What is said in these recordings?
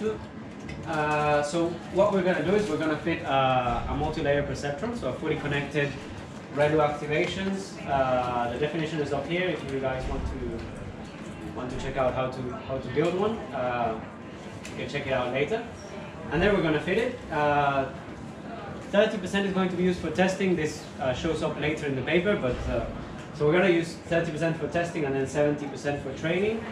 Uh, so what we're going to do is we're going to fit uh, a multi-layer perceptron, so a fully connected ReLU activations. Uh, the definition is up here if you guys want to want to check out how to how to build one. Uh, you can check it out later. And then we're going to fit it. 30% uh, is going to be used for testing. This uh, shows up later in the paper, but so we're going to use 30% for testing and then 70% for training.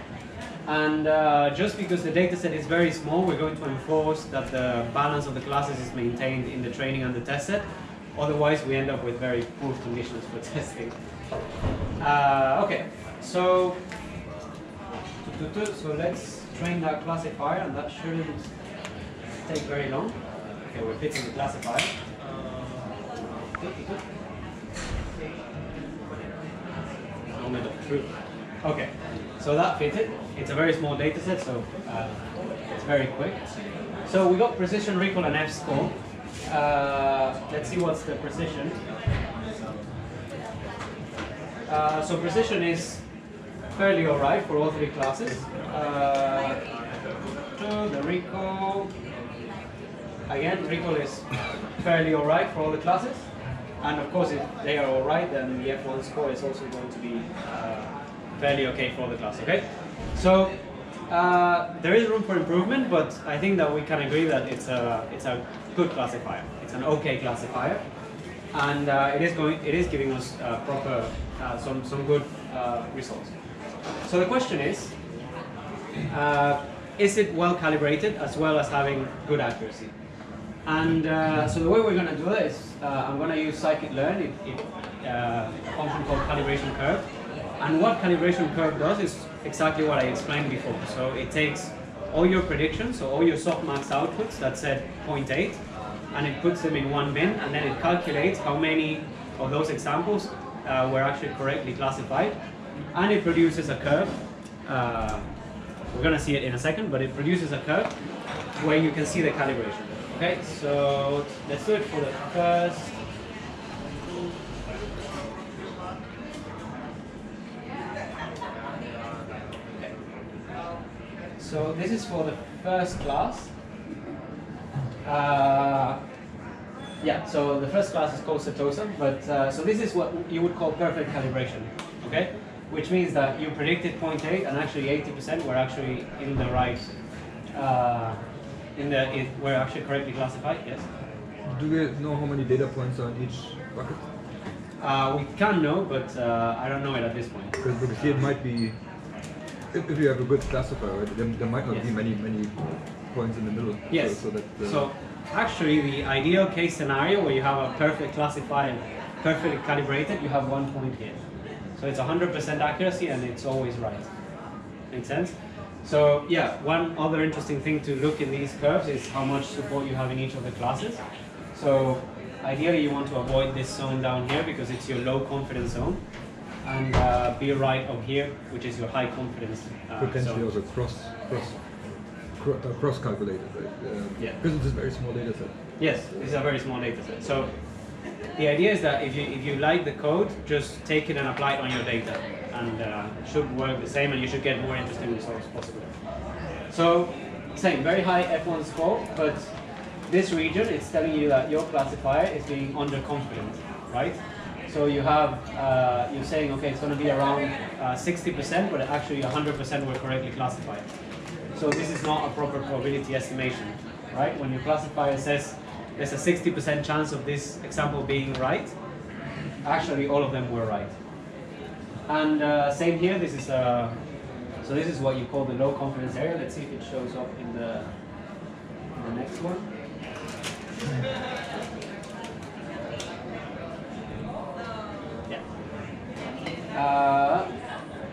And uh, just because the dataset is very small, we're going to enforce that the balance of the classes is maintained in the training and the test set. Otherwise, we end up with very poor conditions for testing. Uh, okay, so so let's train that classifier, and that shouldn't take very long. Okay, we're fitting the classifier. Moment of truth. Okay, so that fitted. It's a very small data set, so uh, it's very quick. So we got precision, recall, and F score. Uh, let's see what's the precision. Uh, so precision is fairly alright for all three classes. Uh, the recall, again, recall is fairly alright for all the classes. And of course, if they are alright, then the F1 score is also going to be uh, fairly okay for the class, okay? So uh, there is room for improvement, but I think that we can agree that it's a it's a good classifier. It's an okay classifier, and uh, it is going it is giving us uh, proper uh, some some good uh, results. So the question is, uh, is it well calibrated as well as having good accuracy? And so the way we're going to do that is I'm going to use scikit-learn, it, it, a function called calibration curve. And what calibration curve does is exactly what I explained before. So it takes all your predictions, so all your softmax outputs that said 0.8, and it puts them in one bin, and then it calculates how many of those examples uh, were actually correctly classified, and it produces a curve. Uh, we're going to see it in a second, but it produces a curve where you can see the calibration. Okay, so let's do it for the first So this is for the first class. Uh, yeah, so the first class is called Setosa, but uh, so this is what you would call perfect calibration, okay? Which means that you predicted 0.8 and actually 80% were actually in the right, uh, in the, it were actually correctly classified, yes? Do we know how many data points are in each bucket? Uh, we can know, but uh, I don't know it at this point. Because, because here it might be if, if you have a good classifier, right, there, there might not yes. be many many points in the middle. Yes. So, so that. so actually, the ideal case scenario where you have a perfect classifier, perfectly calibrated, you have one point here. So it's 100% accuracy and it's always right. Make sense? So yeah, one other interesting thing to look in these curves is how much support you have in each of the classes. So ideally you want to avoid this zone down here because it's your low confidence zone and uh, be right up here, which is your high confidence. Uh, Potentially also cross cross uh, cross calculated, right? Uh, yeah. Because it's a very small data set. Yes, it's a very small data set. So the idea is that if you if you like the code, just take it and apply it on your data, and uh, it should work the same, and you should get more interesting results possible. So same, very high F1 score, but this region is telling you that your classifier is being underconfident, right? So you have, uh, you're saying, okay, it's going to be around 60%, uh, but actually 100% were correctly classified. So this is not a proper probability estimation, right? When your classifier says there's a 60% chance of this example being right, actually all of them were right. And uh, same here, this is a, uh, so this is what you call the low confidence area. Let's see if it shows up in the, in the next one. Uh,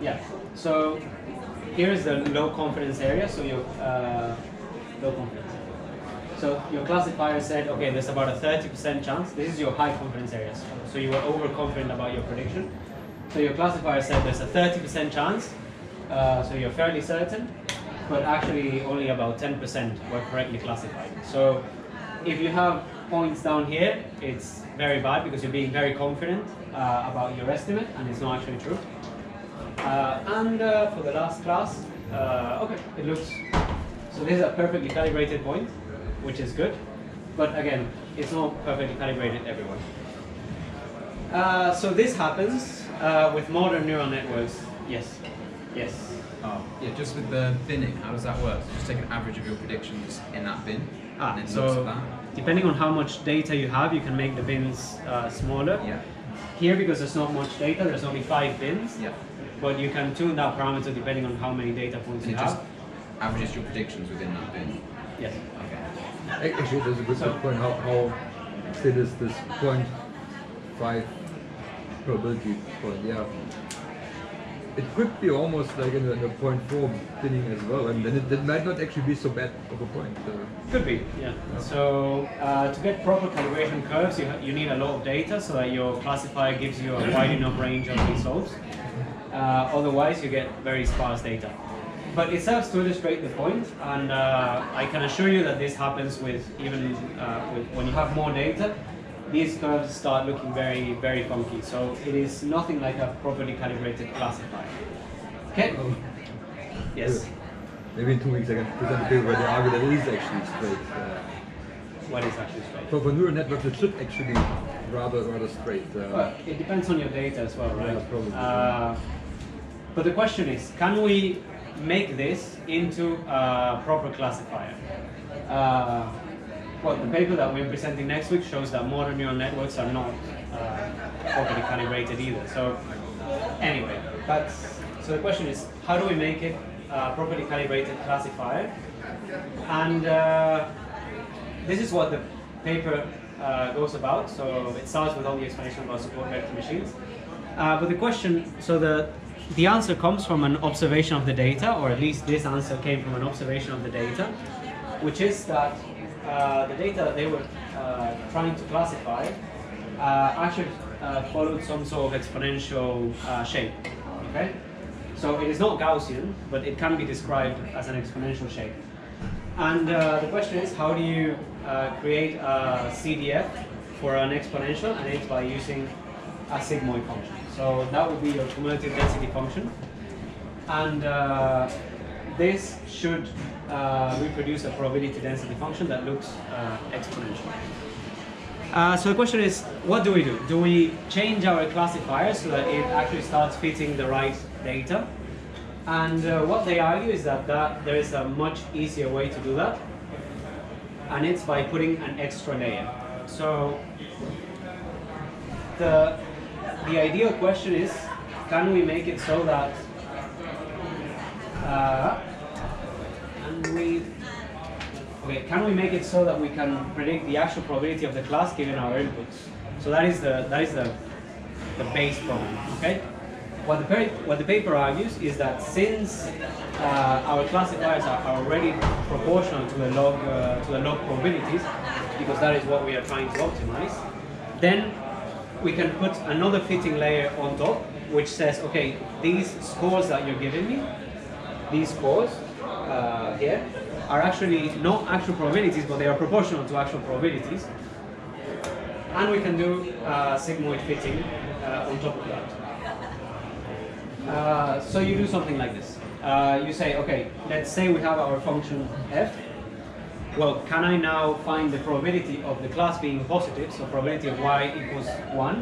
yeah, so here's the low confidence area, so your uh, low confidence. So your classifier said, okay, there's about a 30% chance. This is your high confidence area. So you were overconfident about your prediction. So your classifier said there's a 30% chance. Uh, so you're fairly certain, but actually only about 10% were correctly classified. So if you have points down here, it's very bad because you're being very confident uh, about your estimate and it's not actually true. Uh, and uh, for the last class, uh, okay, it looks, so this is a perfectly calibrated point, which is good. But again, it's not perfectly calibrated everywhere. Uh, so this happens uh, with modern neural networks. Yes. Yes. Oh, yeah, just with the binning, how does that work? Just take an average of your predictions in that bin, Ah, and then looks so at that. depending on how much data you have, you can make the bins uh, smaller. Yeah, Here, because there's not much data, there's only five bins. yeah. But you can tune that parameter depending on how many data points And you it just have. averages your predictions within that bin. Yes. Okay. Actually, there's a good So- point. How, how thin is this point five probability point? Yeah. It could be almost like in a, in a point four binning as well, and then it, it might not actually be so bad of a point. Uh, Could be, yeah. So uh, to get proper calibration curves, you, you need a lot of data so that your classifier gives you a wide enough range of results. Uh, otherwise, you get very sparse data. But it serves to illustrate the point, and uh, I can assure you that this happens with even uh, with, when you have more data. These curves start looking very, very funky. So it is nothing like a properly calibrated classifier. Okay. oh, Yes. Maybe in two weeks I can present a paper where they argue that it is actually straight. Uh, What is actually straight? for, for neural networks, it should actually be rather rather straight. Uh, Well, it depends on your data as well, right? Yeah, probably. Uh, but the question is, can we make this into a proper classifier? Uh, well, the paper that we're presenting next week shows that modern neural networks are not uh, properly calibrated either. So, anyway, that's so the question is, how do we make it a properly calibrated classifier? And uh, this is what the paper uh, goes about. So it starts with all the explanation about support vector machines. Uh, but the question, so the the answer comes from an observation of the data, or at least this answer came from an observation of the data, which is that uh, the data that they were uh, trying to classify uh, actually uh, followed some sort of exponential uh, shape. Okay, so it is not Gaussian, but it can be described as an exponential shape. And uh, the question is, how do you uh, create a CDF for an exponential? And it's by using a sigmoid function. So that would be your cumulative density function. And uh, this should uh, reproduce a probability density function that looks uh, exponential. Uh, so the question is, what do we do? Do we change our classifier so that it actually starts fitting the right data? And uh, what they argue is that, that there is a much easier way to do that, and it's by putting an extra layer. So the the ideal question is, can we make it so that uh, we okay, can we make it so that we can predict the actual probability of the class given our inputs? So that is the that is the the base problem. Okay. What the, pa- what the paper argues is that since uh, our classifiers are, are already proportional to the log uh, to the log probabilities, because that is what we are trying to optimize, then we can put another fitting layer on top, which says, okay, these scores that you're giving me, these scores uh, here, are actually not actual probabilities, but they are proportional to actual probabilities, and we can do uh, sigmoid fitting uh, on top of that. Uh, so you do something like this. Uh, you say, okay, let's say we have our function f. Well, can I now find the probability of the class being positive, so probability of y equals 1,